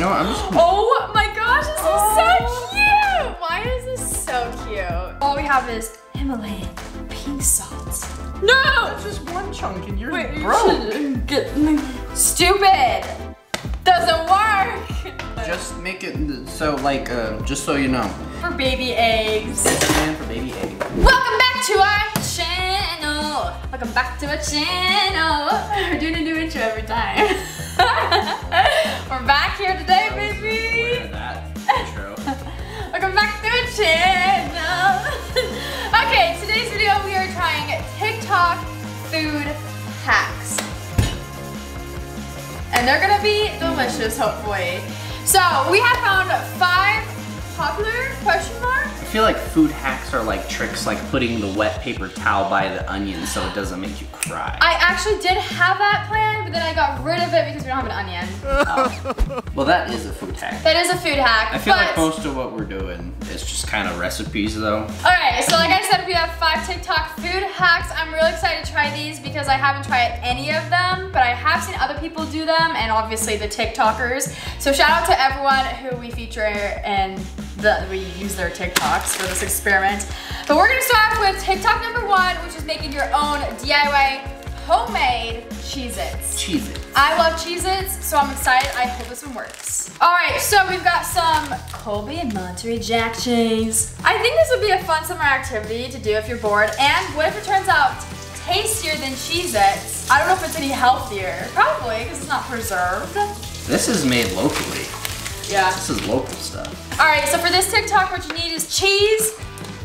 You know what, I'm just. Oh my gosh, this is so cute! Why is this so cute? All we have is Himalayan pink salt. No! That's just one chunk and you're Wait, broke. should get Stupid! Doesn't work! Just make it so like, uh, just so you know. For baby eggs. And for baby egg. Welcome back to our channel. Welcome back to our channel. We're doing a new intro every time. We're back here today, baby. Welcome back to our channel. okay, today's video we are trying TikTok food hacks. And they're gonna be delicious, hopefully. So we have found five popular question mark I feel like food hacks are like tricks like putting the wet paper towel by the onion so it doesn't make you cry. I actually did have that plan, but then I got rid of it because we don't have an onion. Oh. Well, that is a food hack. That is a food hack. I feel but, like most of what we're doing is just kind of recipes though. Alright, so like I said, we have five TikTok food hacks. I'm really excited to try these because I haven't tried any of them, but I have seen other people do them and obviously the TikTokers. So shout out to everyone who we feature and the, we use their TikToks for this experiment. But we're gonna start off with TikTok number one, which is making your own DIY homemade Cheez-Its. Cheese it. I love Cheez-Its, so I'm excited. I hope this one works. All right, so we've got some Colby and Monterey Jack cheese. I think this would be a fun summer activity to do if you're bored. And what if it turns out tastier than Cheez-Its? I don't know if it's any healthier. Probably, because it's not preserved. This is made locally. Yeah. This is local stuff. All right, so for this TikTok, what you need is cheese,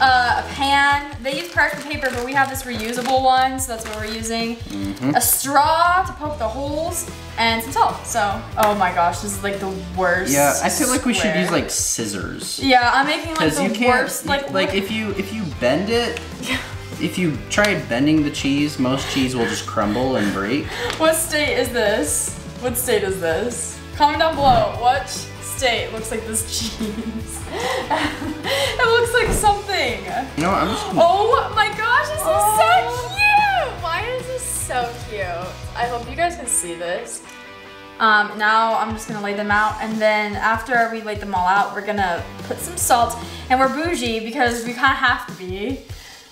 uh, a pan. They use parchment paper, but we have this reusable one, so that's what we're using. Mhm. A straw to poke the holes, and some salt. So, oh my gosh, this is like the worst. Yeah, I feel like we should use like scissors. Yeah, I'm making like the you can't, worst. Like, like if you if you bend it, if you try bending the cheese, most cheese will just crumble and break. what state is this? What state is this? Comment down below. What state looks like this cheese? it looks like something. You know what? I'm just. Oh my gosh, this Oh. is so cute! Why is this so cute? I hope you guys can see this. Um, now I'm just gonna lay them out and then after we lay them all out, we're gonna put some salt and we're bougie because we kinda have to be.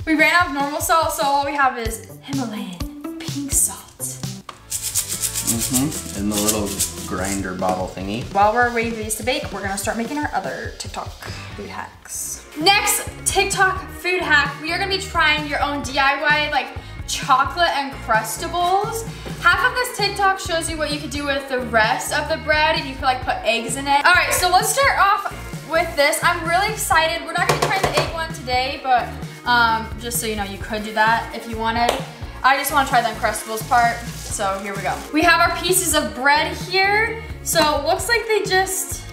We ran out of normal salt, so all we have is Himalayan. Mm-hmm. In the little grinder bottle thingy. While we're waiting for these to bake, we're gonna start making our other TikTok food hacks. Next TikTok food hack, we are gonna be trying your own DIY like chocolate and crustables. Half of this TikTok shows you what you could do with the rest of the bread and you could like put eggs in it. All right, so let's start off with this. I'm really excited. We're not gonna try the egg one today, but um, just so you know, you could do that if you wanted. I just wanna try the Uncrustables part, so here we go. We have our pieces of bread here. So it looks like they just,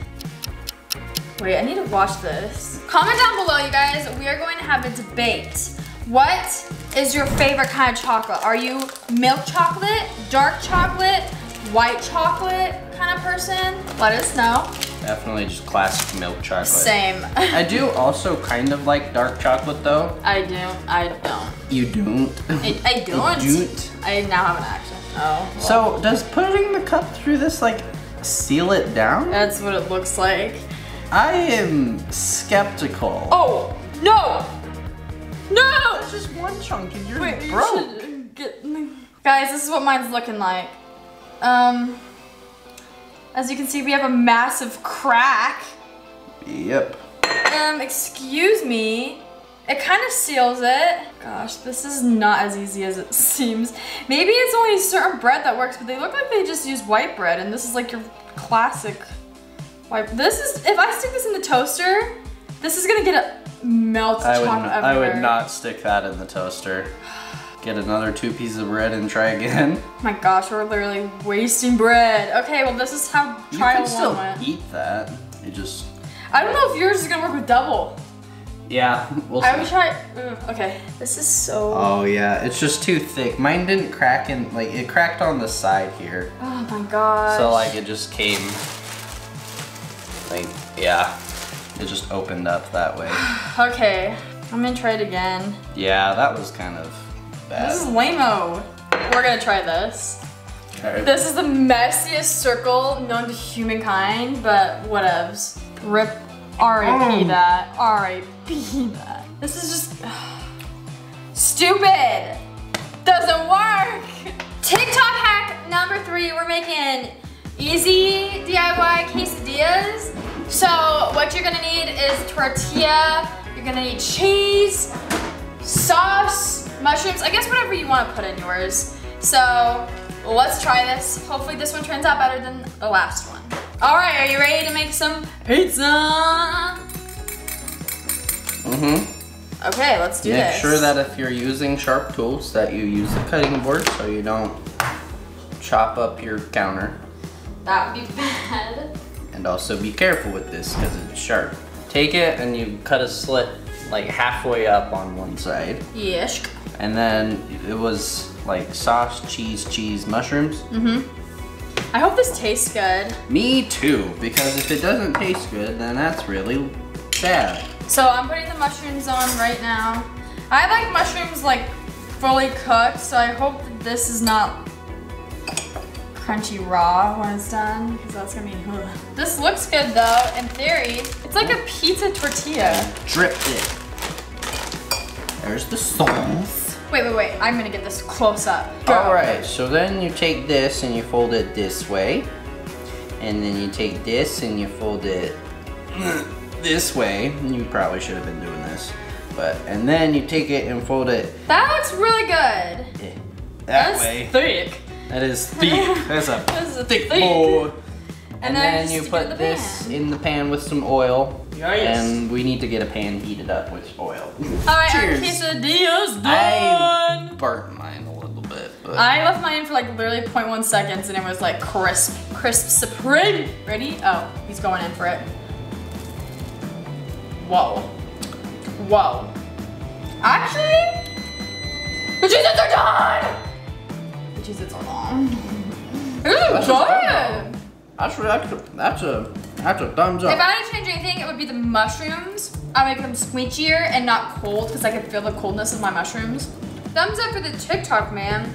wait, I need to wash this. Comment down below, you guys. We are going to have a debate. What is your favorite kind of chocolate? Are you milk chocolate, dark chocolate, white chocolate kind of person? Let us know. Definitely just classic milk chocolate. Same. I do also kind of like dark chocolate though. I do, I don't. You don't. I, I don't. You don't. I now have an accent. Oh. well. So does putting the cup through this like seal it down? That's what it looks like. I am skeptical. Oh, no! No! It's just one chunk and you're Wait, you broke. should get Guys, this is what mine's looking like. Um, as you can see, we have a massive crack. Yep. Um, excuse me. It kind of seals it. Gosh, this is not as easy as it seems. Maybe it's only certain bread that works, but they look like they just use white bread, and this is like your classic white. This is, if I stick this in the toaster, this is gonna get a melt I would, chocolate n- I everywhere. would not stick that in the toaster. Get another two pieces of bread and try again. my gosh, we're literally wasting bread. Okay, well this is how You trial can still went. eat that. It just, I don't know if yours is gonna work with double. yeah, we'll I would try, mm, okay. This is so, Oh yeah, it's just too thick. Mine didn't crack in, like it cracked on the side here. oh my gosh. So like it just came, like, yeah, it just opened up that way. Okay, I'm gonna try it again. Yeah, that was kind of bad. This is lame-o. We're gonna try this. Okay. This is the messiest circle known to humankind, but whatevs. Rip R.I.P. Mm. that. R.I.P. that. This is just stupid. Doesn't work. TikTok hack number three, we're making easy DIY quesadillas. So what you're gonna need is tortilla, you're gonna need cheese, sauce, mushrooms, I guess whatever you wanna put in yours. So let's try this. Hopefully this one turns out better than the last one. All right, are you ready to make some pizza? Mm-hmm. Okay, let's do Make this. sure that if you're using sharp tools that you use the cutting board so you don't chop up your counter. That would be bad. And also be careful with this because it's sharp. Take it and you cut a slit like halfway up on one side. Yesh. And then it was like sauce, cheese, cheese, mushrooms. Mm-hmm. I hope this tastes good. Me too, because if it doesn't taste good, then that's really bad. So I'm putting the mushrooms on right now. I like mushrooms like fully cooked, so I hope this is not crunchy raw when it's done, because that's gonna be, ugh. This looks good though, in theory. It's like a pizza tortilla. Dripped it. There's the sauce. Wait, wait, wait, I'm gonna get this close up. Go. All right, so then you take this and you fold it this way. And then you take this and you fold it this way. You probably should have been doing this. But, and then you take it and fold it That looks really good. that That's way. thick. That is thick. That's a This is thick thick. board. And And, then then you stick it in put this pan. in the pan with some oil. Yes. And we need to get a pan heated up with oil. All right, Cheers. our quesadilla's done. I done. burnt mine a little bit, but I left mine for like literally 0.1 seconds and it was like crisp, crisp supreme. Ready? Oh, he's going in for it. Whoa. Whoa. Actually, the Cheez-Its are done! The Cheez-Its are done. This is That's good! that's that's a, that's a that's a thumbs If. I had to change anything, it would be the mushrooms. I'll make them squeechier and not cold because I can feel the coldness of my mushrooms. Thumbs up for the TikTok, man.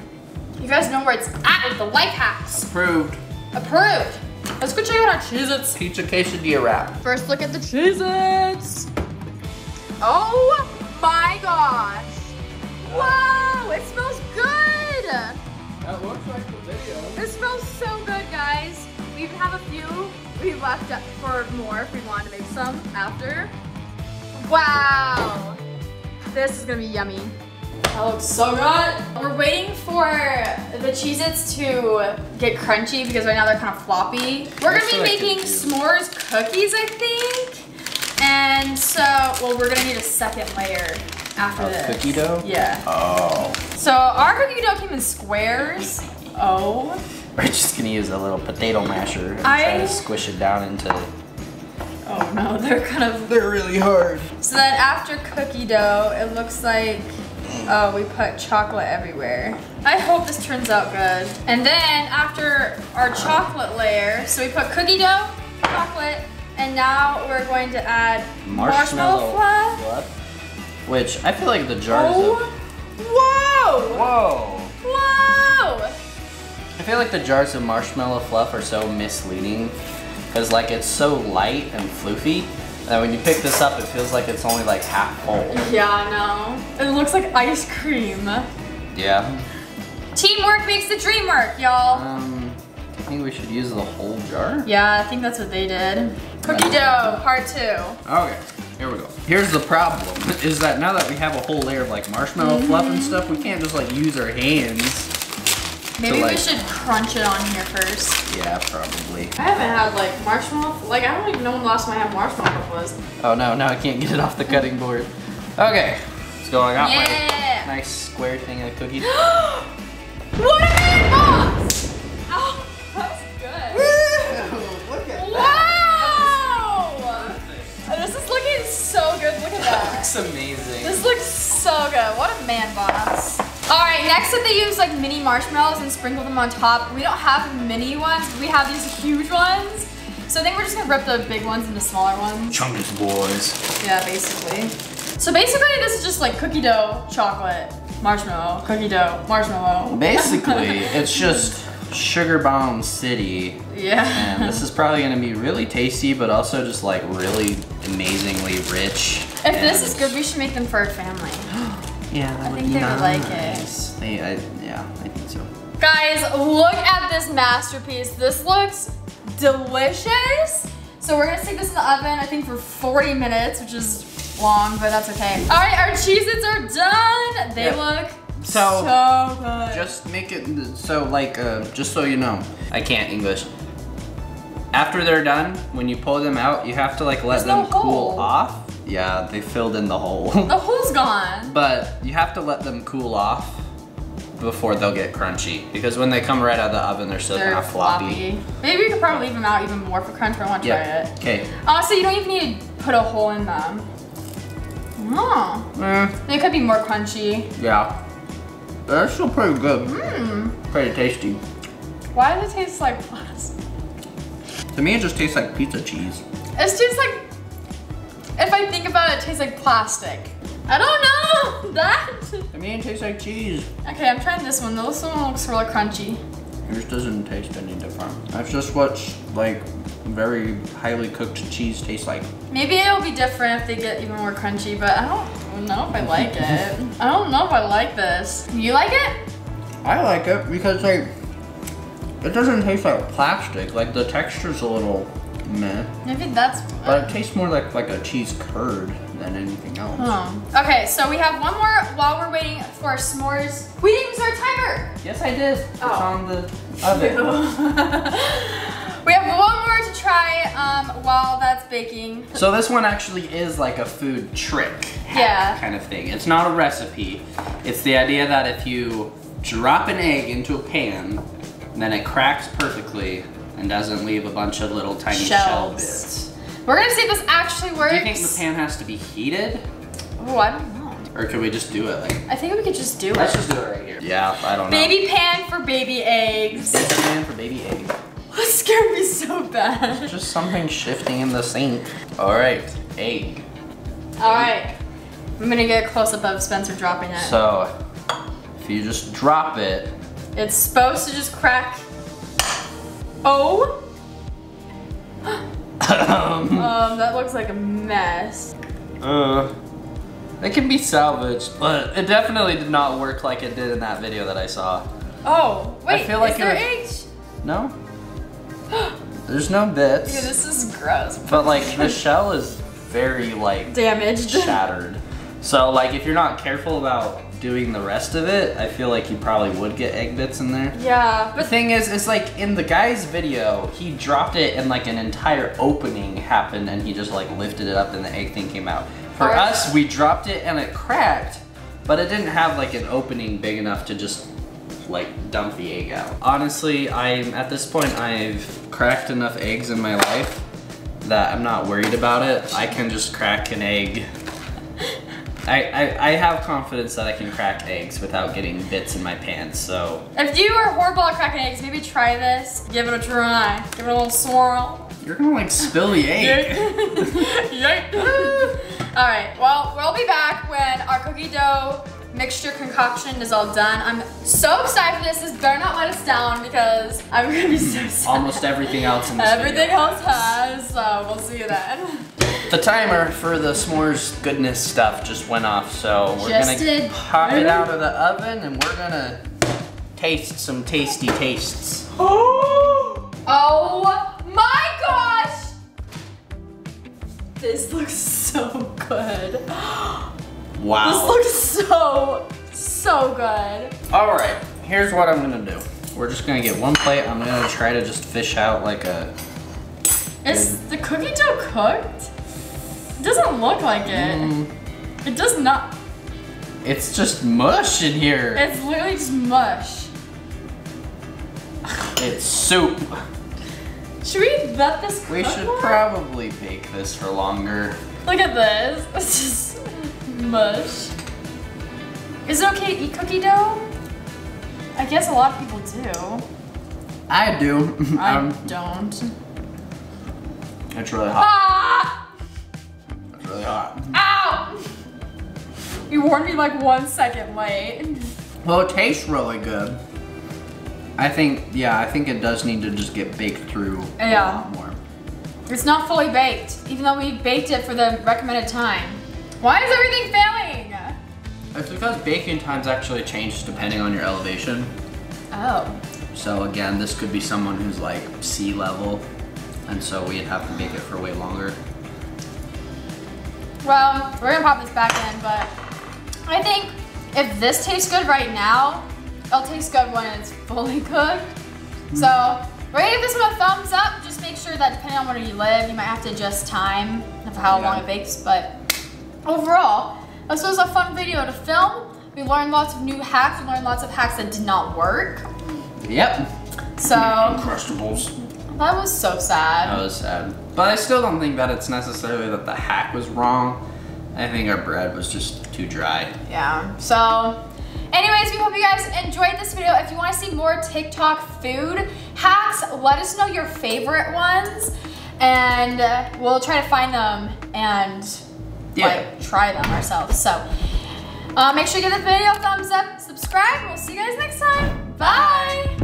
You guys know where it's at with the life hacks. Approved. Approved. Let's go check out our Cheez-Its. Pizza quesadilla wrap. First look at the Cheez-Its. Oh my gosh. Whoa, it smells good. That looks like the video. This smells so good, guys. We even have a few we left up for more if we want to make some after. Wow. This is gonna be yummy. That looks so good. We're waiting for the Cheez-Its to get crunchy because right now they're kind of floppy. We're gonna be making s'mores cookies, I think. And so, well, we're gonna need a second layer after Of this. cookie dough? Yeah. Oh. So our cookie dough came in squares. Oh. We're just gonna use a little potato masher and I- try to squish it down into. Oh no, they're kind of. They're really hard. So then after cookie dough, it looks like, oh, we put chocolate everywhere. I hope this turns out good. And then after our chocolate layer, so we put cookie dough, chocolate, and now we're going to add marshmallow, fluff. fluff. Which I feel like the jars Oh, of. Whoa! whoa. I feel like the jars of marshmallow fluff are so misleading because like it's so light and floofy that when you pick this up, it feels like it's only like half full. Yeah, I know. It looks like ice cream. Yeah. Teamwork makes the dream work, y'all. Um, I think we should use the whole jar. Yeah, I think that's what they did. Cookie dough, part two. Okay, here we go. Here's the problem, is that now that we have a whole layer of like marshmallow fluff and stuff, we can't just like use our hands. Maybe we should crunch it on here first. Yeah, probably. I haven't had like marshmallow, like I don't even know when the last time I had marshmallow was. Oh no, now I can't get it off the cutting board. Okay, so I got Yeah. my nice square thing of cookies. what a man boss! Oh, that's good. Look at Wow! This is looking so good. Look at that. Looks amazing. This looks so good. What a man boss. All right, next up they use like mini marshmallows and sprinkle them on top. We don't have mini ones, we have these huge ones. So I think we're just gonna rip the big ones into smaller ones. Chungus boys. Yeah, basically. So basically this is just like cookie dough, chocolate, marshmallow, cookie dough, marshmallow. Basically, it's just Sugar Bomb City. Yeah. And this is probably gonna be really tasty, but also just like really amazingly rich. if this is good, we should make them for our family. Yeah, that I would think be they would like it. They, I, yeah, I think so. Guys, look at this masterpiece. This looks delicious. So we're gonna stick this in the oven, I think for 40 minutes, which is long, but that's okay. All right, our Cheez-Its are done. They Yep. look So, so good. Just make it so like uh, just so you know, I can't English. After they're done, when you pull them out, you have to like let There's no them cool off. Yeah, they filled in the hole. the hole's gone. but you have to let them cool off before they'll get crunchy. Because when they come right out of the oven, they're still They're kind of floppy. floppy. Maybe you could probably leave them out even more for crunch, but I want to try it. Okay. Honestly, you don't even need to put a hole in them. Oh, Mm, they could be more crunchy. yeah. They're still pretty good. Mmm. Pretty tasty. Why does it taste like plastic? To me, it just tastes like pizza cheese. It tastes like, if I think about it, it tastes like plastic. I don't know that. To me, it tastes like cheese. Okay, I'm trying this one. This one looks really crunchy. Yours doesn't taste any different. That's just what like very highly cooked cheese tastes like. Maybe it'll be different if they get even more crunchy, but I don't know if I like it. I don't know if I like this. You like it? I like it because like it doesn't taste like plastic. Like the texture's a little meh, Maybe that's. but it tastes more like like a cheese curd than anything else. Oh. Okay, so we have one more while we're waiting for our s'mores. We didn't even start timer. Yes, I did. It's Oh. on the oven. we have one more to try um, while that's baking. so this one actually is like a food trick Yeah. kind of thing. It's not a recipe. It's the idea that if you drop an egg into a pan, then it cracks perfectly and doesn't leave a bunch of little tiny shell Shells. bits. We're gonna see if this actually works. Do you think the pan has to be heated? Oh, I don't know. Or could we just do it like I think we could just do it. Let's just do it right here. Yeah, I don't know. Baby pan for baby eggs. Baby pan for baby egg. That scared me so bad. Just something shifting in the sink. All right, egg. All right. I'm gonna get a close up of Spencer dropping it. So, if you just drop it, It's supposed to just crack. Oh. um, that looks like a mess. uh, it can be salvaged, but it definitely did not work like it did in that video that I saw. Oh, wait, feel like is there it eggs? No? There's no bits. Yeah, this is gross. but like the shell is very like Damaged. shattered. So like if you're not careful about doing the rest of it, I feel like you probably would get egg bits in there. Yeah, The thing is, it's like in the guy's video, he dropped it and like an entire opening happened and he just like lifted it up and the egg thing came out. For Alright. us, we dropped it and it cracked, but it didn't have like an opening big enough to just like dump the egg out. Honestly, I'm at this point I've cracked enough eggs in my life that I'm not worried about it. I can just crack an egg. I, I, I have confidence that I can crack eggs without getting bits in my pants, so if you are horrible at cracking eggs, maybe try this. Give it a try. Give it a little swirl. you're gonna like spill the egg. Yikes. all right, well, we'll be back when our cookie dough mixture concoction is all done. I'm so excited for this. This better not let us down because I'm gonna be so sad. Almost everything else in this Everything video. else has, so we'll see you then. The timer for the s'mores goodness stuff just went off, so we're Just gonna did. pop it out of the oven and we're gonna taste some tasty tastes. Oh Oh my gosh! This looks so good. Wow. This looks so, so good. All right, here's what I'm gonna do. We're just gonna get one plate. I'm gonna try to just fish out like a, Is the cookie dough cooked? It doesn't look like it. mm, It does not. it's just mush in here. It's literally just mush. It's soup. Should we let this cook We should more? probably bake this for longer. Look at this. It's just mush. Is it okay to eat cookie dough? I guess a lot of people do. I do. I Um, don't. it's really hot. Ah! It's really hot. Ow! You warned me like one second late. Well, it tastes really good. I think, yeah, I think it does need to just get baked through Yeah. a lot more. It's not fully baked, even though we baked it for the recommended time. Why is everything failing? It's because baking times actually change depending on your elevation. Oh. So again, this could be someone who's like sea level, and so we'd have to bake it for way longer. Well, we're gonna pop this back in, but I think if this tastes good right now, it'll taste good when it's fully cooked. Hmm. So we're gonna give this one a thumbs up. Just make sure that depending on where you live, you might have to adjust time of how Yeah. long it bakes. But overall, this was a fun video to film. We learned lots of new hacks. We learned lots of hacks that did not work. Yep. So Uncrustables. That was so sad. That was sad. But I still don't think that it's necessarily that the hack was wrong. I think our bread was just too dry. Yeah. So, anyways, we hope you guys enjoyed this video. If you want to see more TikTok food hacks, let us know your favorite ones, and uh, we'll try to find them and Yeah. like try them ourselves. So, uh, make sure you give this video a thumbs up, subscribe, and we'll see you guys next time. Bye.